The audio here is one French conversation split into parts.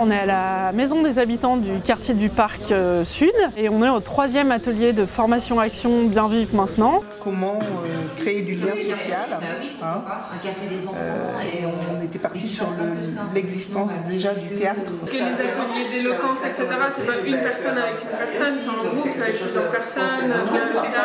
On est à la maison des habitants du quartier du Parc euh, Sud et on est au troisième atelier de formation action Bien Vivre maintenant. Comment euh, créer du lien social hein. Euh, et on était parti sur le- l'existence déjà du théâtre. Que les ateliers d'éloquence, etc., c'est pas une personne avec une personne, c'est un groupe, c'est avec plusieurs personnes, etc.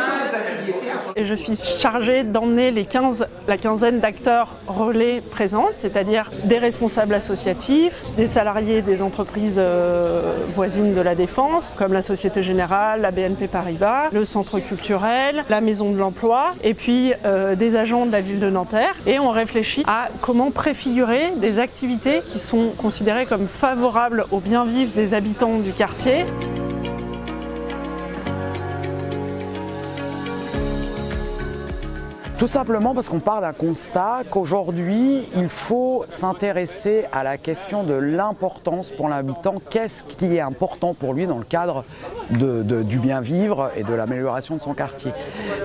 Et je suis chargée d'emmener les 15, la quinzaine d'acteurs relais présentes, c'est-à-dire des responsables associatifs, des salariés des entreprises euh, voisines de la Défense, comme la Société Générale, la BNP Paribas, le Centre culturel, la Maison de l'Emploi, et puis euh, des agents de la ville de Nanterre. Et on réfléchit à comment préfigurer des activités qui sont considérées comme favorables au bien-vivre des habitants du quartier. Tout simplement parce qu'on part d'un constat qu'aujourd'hui, il faut s'intéresser à la question de l'importance pour l'habitant. Qu'est-ce qui est important pour lui dans le cadre du bien vivre et de l'amélioration de son quartier?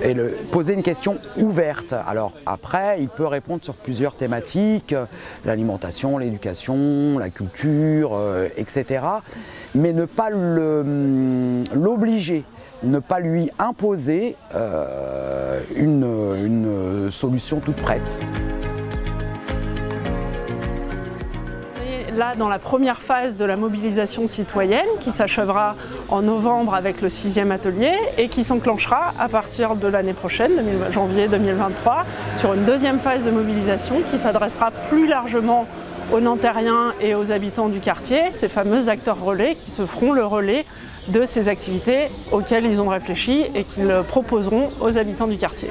Et le, poser une question ouverte. Alors après, il peut répondre sur plusieurs thématiques, l'alimentation, l'éducation, la culture, euh, etc. Mais ne pas hum, l'obliger ne pas lui imposer euh, une, une solution toute prête. Là, dans la première phase de la mobilisation citoyenne, qui s'achèvera en novembre avec le sixième atelier et qui s'enclenchera à partir de l'année prochaine, 2000 janvier 2023, sur une deuxième phase de mobilisation qui s'adressera plus largement aux Nantériens et aux habitants du quartier, ces fameux acteurs relais qui se feront le relais de ces activités auxquelles ils ont réfléchi et qu'ils proposeront aux habitants du quartier.